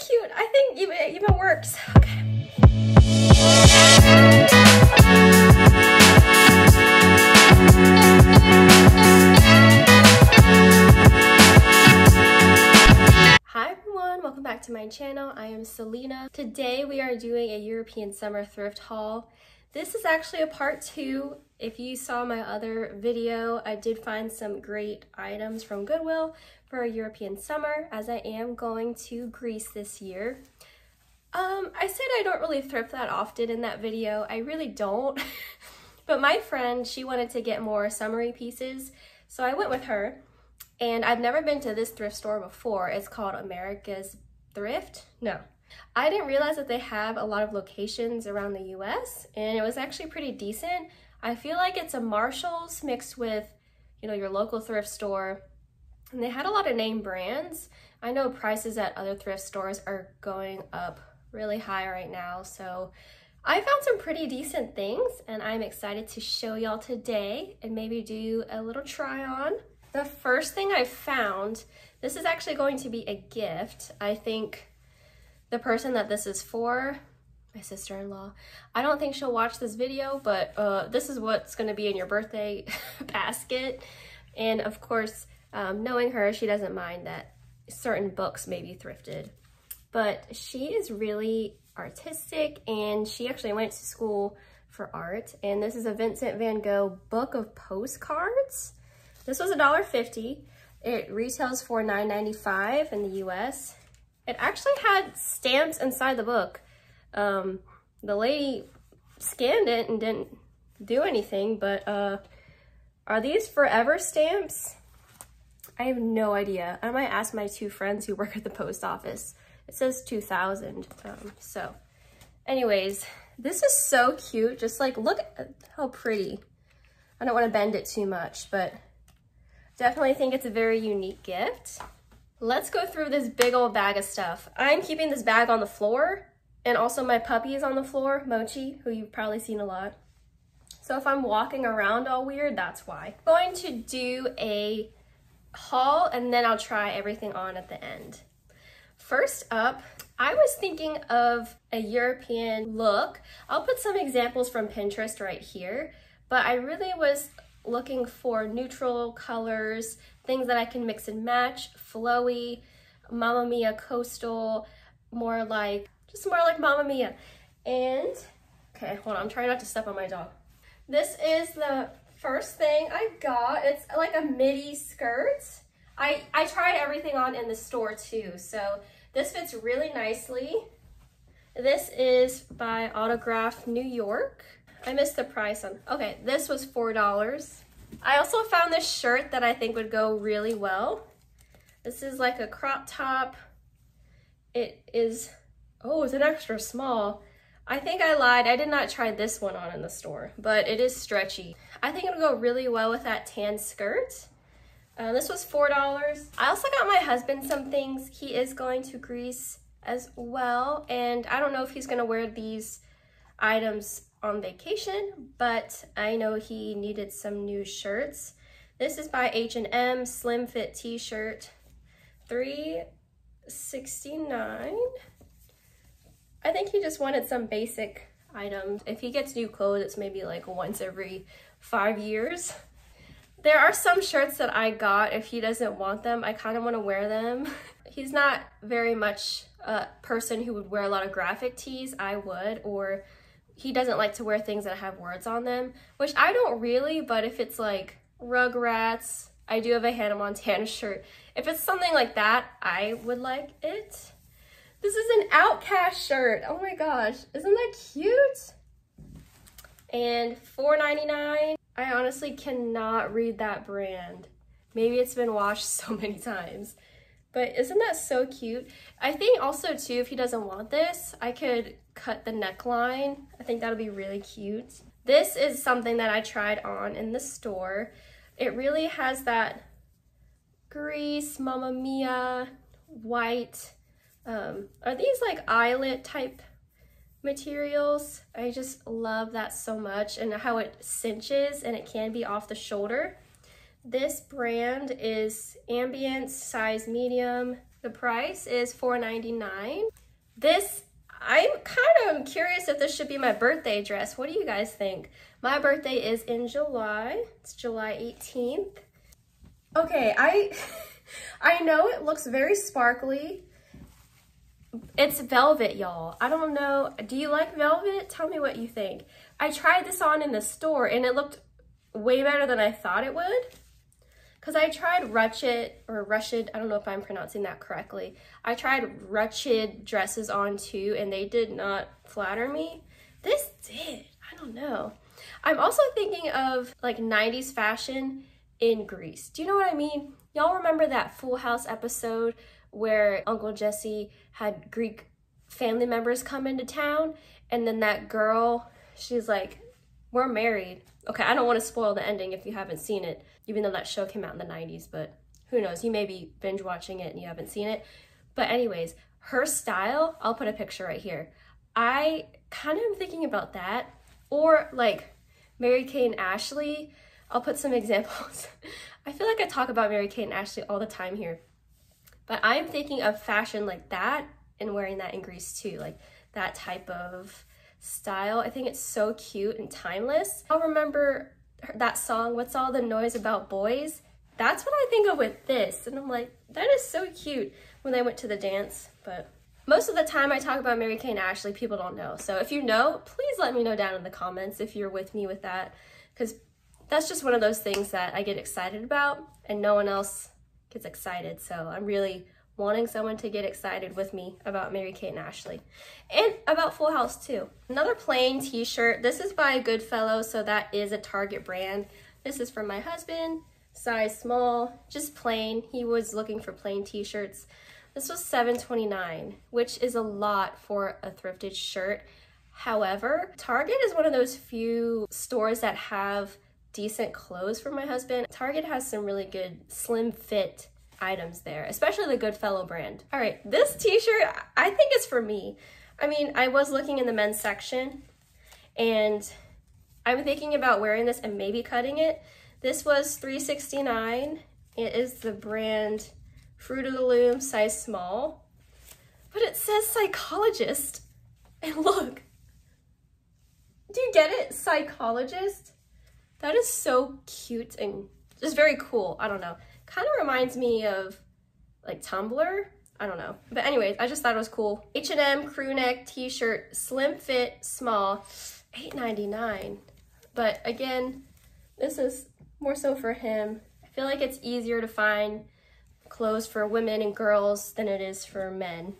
cute. I think even, it even works. Okay. Hi everyone, welcome back to my channel. I am Selena. Today we are doing a European summer thrift haul. This is actually a part two. If you saw my other video, I did find some great items from Goodwill for a European summer as I am going to Greece this year. Um, I said I don't really thrift that often in that video. I really don't. but my friend, she wanted to get more summery pieces. So I went with her and I've never been to this thrift store before. It's called America's Thrift. No. I didn't realize that they have a lot of locations around the US and it was actually pretty decent. I feel like it's a Marshall's mixed with, you know, your local thrift store. And they had a lot of name brands. I know prices at other thrift stores are going up really high right now. So I found some pretty decent things and I'm excited to show y'all today and maybe do a little try on. The first thing I found, this is actually going to be a gift. I think the person that this is for, my sister-in-law, I don't think she'll watch this video, but uh, this is what's gonna be in your birthday basket. And of course, um, knowing her, she doesn't mind that certain books may be thrifted. But she is really artistic and she actually went to school for art. And this is a Vincent van Gogh book of postcards. This was $1.50. It retails for $9.95 in the US. It actually had stamps inside the book. Um, the lady scanned it and didn't do anything, but uh, are these forever stamps? I have no idea. I might ask my two friends who work at the post office. It says 2000, um, so anyways, this is so cute. Just like, look how pretty. I don't want to bend it too much, but Definitely think it's a very unique gift. Let's go through this big old bag of stuff. I'm keeping this bag on the floor and also my puppy is on the floor, Mochi, who you've probably seen a lot. So if I'm walking around all weird, that's why. I'm going to do a haul and then I'll try everything on at the end. First up, I was thinking of a European look. I'll put some examples from Pinterest right here, but I really was looking for neutral colors, things that I can mix and match, flowy, Mamma Mia coastal, more like, just more like Mamma Mia. And, okay, hold on, I'm trying not to step on my dog. This is the first thing I got. It's like a midi skirt. I, I tried everything on in the store too, so this fits really nicely. This is by Autograph New York. I missed the price on, okay, this was $4. I also found this shirt that I think would go really well. This is like a crop top. It is, oh, it's an extra small. I think I lied. I did not try this one on in the store, but it is stretchy. I think it'll go really well with that tan skirt. Uh, this was $4. I also got my husband some things. He is going to Greece as well, and I don't know if he's gonna wear these items on vacation, but I know he needed some new shirts. This is by H&M Slim Fit T-shirt, 369 I think he just wanted some basic items. If he gets new clothes, it's maybe like once every five years. There are some shirts that I got if he doesn't want them. I kind of want to wear them. He's not very much a person who would wear a lot of graphic tees. I would, or he doesn't like to wear things that have words on them, which I don't really, but if it's like Rugrats, I do have a Hannah Montana shirt. If it's something like that, I would like it. This is an OutKast shirt. Oh my gosh, isn't that cute? And $4.99. I honestly cannot read that brand. Maybe it's been washed so many times. But isn't that so cute? I think also too, if he doesn't want this, I could cut the neckline. I think that'll be really cute. This is something that I tried on in the store. It really has that Grease, Mamma Mia, white. Um, are these like eyelet type materials? I just love that so much and how it cinches and it can be off the shoulder. This brand is Ambiance size medium. The price is $4.99. This, I'm kind of curious if this should be my birthday dress. What do you guys think? My birthday is in July. It's July 18th. Okay, I, I know it looks very sparkly. It's velvet, y'all. I don't know. Do you like velvet? Tell me what you think. I tried this on in the store and it looked way better than I thought it would. Because I tried Ruchet, or Rushid, I don't know if I'm pronouncing that correctly. I tried Ruched dresses on too, and they did not flatter me. This did. I don't know. I'm also thinking of like 90s fashion in Greece. Do you know what I mean? Y'all remember that Full House episode where Uncle Jesse had Greek family members come into town and then that girl, she's like, we're married. Okay, I don't want to spoil the ending if you haven't seen it, even though that show came out in the 90s, but who knows? You may be binge watching it and you haven't seen it. But anyways, her style, I'll put a picture right here. I kind of am thinking about that. Or like Mary-Kate and Ashley. I'll put some examples. I feel like I talk about Mary-Kate and Ashley all the time here. But I'm thinking of fashion like that and wearing that in Greece too. Like that type of style. I think it's so cute and timeless. I'll remember that song, What's All the Noise About Boys? That's what I think of with this. And I'm like, that is so cute when they went to the dance. But most of the time I talk about Mary-Kate and Ashley, people don't know. So if you know, please let me know down in the comments if you're with me with that. Because that's just one of those things that I get excited about and no one else gets excited. So I'm really wanting someone to get excited with me about Mary-Kate and Ashley. And about Full House too. Another plain t-shirt. This is by Goodfellow, so that is a Target brand. This is from my husband, size small, just plain. He was looking for plain t-shirts. This was $7.29, which is a lot for a thrifted shirt. However, Target is one of those few stores that have decent clothes for my husband. Target has some really good slim fit items there, especially the Goodfellow brand. All right, this t-shirt, I think it's for me. I mean, I was looking in the men's section and I'm thinking about wearing this and maybe cutting it. This was $3.69. It is the brand Fruit of the Loom size small, but it says psychologist. And look, do you get it? Psychologist? That is so cute and just very cool. I don't know kind of reminds me of like Tumblr. I don't know. But anyways, I just thought it was cool. H&M crew neck t-shirt, slim fit, small, $8.99. But again, this is more so for him. I feel like it's easier to find clothes for women and girls than it is for men.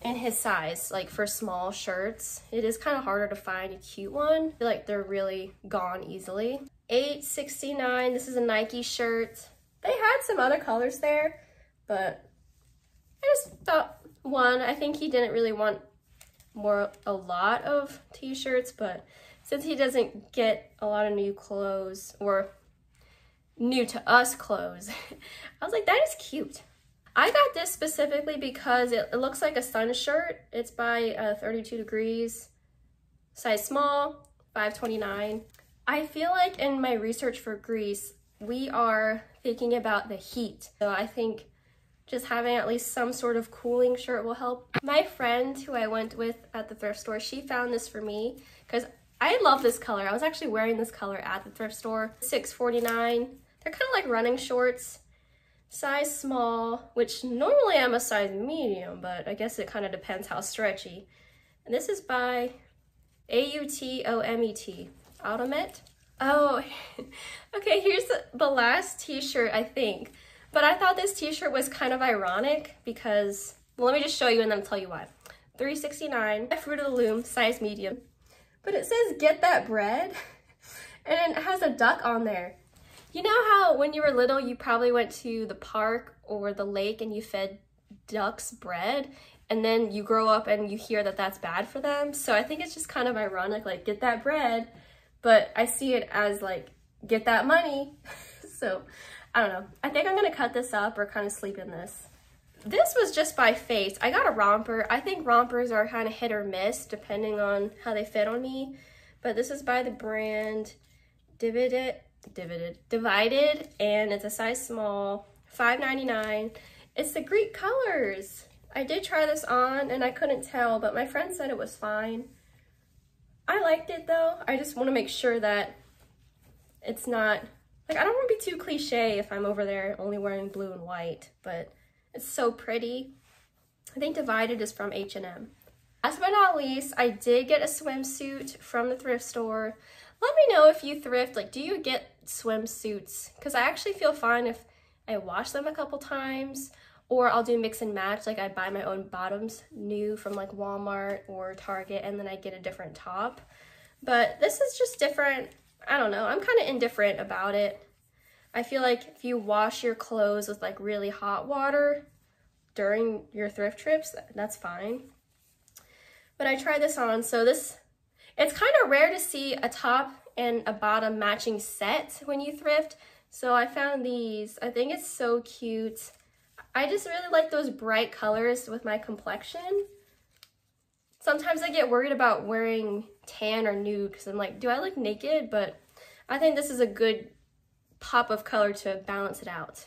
And his size, like for small shirts, it is kind of harder to find a cute one. I feel like they're really gone easily. $8.69, this is a Nike shirt. They had some other colors there, but I just thought one, I think he didn't really want more, a lot of t-shirts, but since he doesn't get a lot of new clothes or new to us clothes, I was like, that is cute. I got this specifically because it, it looks like a sun shirt. It's by uh, 32 degrees, size small, 529. I feel like in my research for Greece, we are thinking about the heat. So I think just having at least some sort of cooling shirt will help. My friend who I went with at the thrift store, she found this for me because I love this color. I was actually wearing this color at the thrift store. $6.49. They're kind of like running shorts. Size small, which normally I'm a size medium, but I guess it kind of depends how stretchy. And this is by A-U-T-O-M-E-T, Automet. Oh, okay, here's the, last t-shirt, I think. But I thought this t-shirt was kind of ironic because, well, let me just show you and then I'll tell you why. 369 Fruit of the Loom, size medium. But it says, get that bread, and it has a duck on there. You know how when you were little, you probably went to the park or the lake and you fed ducks bread, and then you grow up and you hear that that's bad for them? So I think it's just kind of ironic, like, get that bread, but I see it as like, get that money. so I don't know. I think I'm gonna cut this up or kind of sleep in this. This was just by face. I got a romper. I think rompers are kind of hit or miss depending on how they fit on me. But this is by the brand Divided, Divided, Divided, and it's a size small, $5.99. It's the Greek colors. I did try this on and I couldn't tell, but my friend said it was fine. I liked it though. I just want to make sure that it's not, like I don't want to be too cliche if I'm over there only wearing blue and white, but it's so pretty. I think Divided is from H&M. Last but not least, I did get a swimsuit from the thrift store. Let me know if you thrift, like do you get swimsuits? Because I actually feel fine if I wash them a couple times or I'll do mix and match, like I buy my own bottoms new from like Walmart or Target and then I get a different top. But this is just different. I don't know, I'm kind of indifferent about it. I feel like if you wash your clothes with like really hot water during your thrift trips, that's fine. But I tried this on, so this, it's kind of rare to see a top and a bottom matching set when you thrift. So I found these, I think it's so cute. I just really like those bright colors with my complexion. Sometimes I get worried about wearing tan or nude because I'm like, do I look naked? But I think this is a good pop of color to balance it out.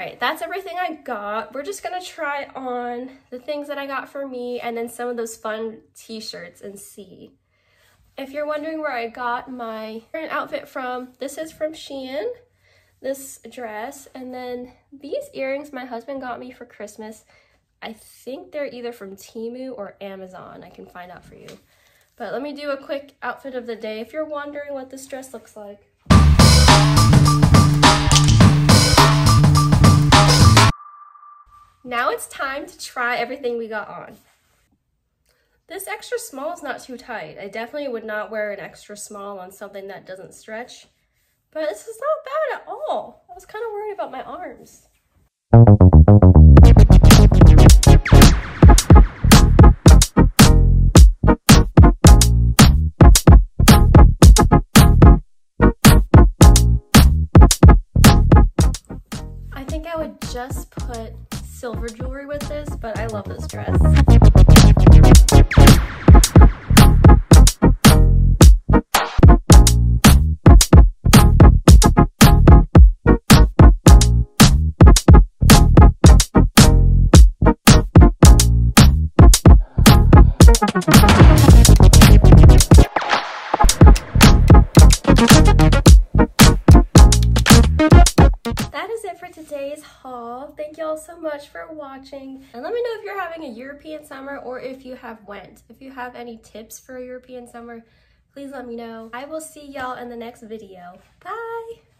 All right, that's everything I got. We're just gonna try on the things that I got for me and then some of those fun t-shirts and see. If you're wondering where I got my current outfit from, this is from Shein this dress. And then these earrings my husband got me for Christmas. I think they're either from Temu or Amazon. I can find out for you. But let me do a quick outfit of the day if you're wondering what this dress looks like. Now it's time to try everything we got on. This extra small is not too tight. I definitely would not wear an extra small on something that doesn't stretch. But this is not bad at all. I was kind of worried about my arms. I think I would just put silver jewelry with this, but I love this dress. That is it for today's haul. Thank y'all so much for watching. And let me know if you're having a European summer or if you have went. If you have any tips for a European summer, please let me know. I will see y'all in the next video. Bye!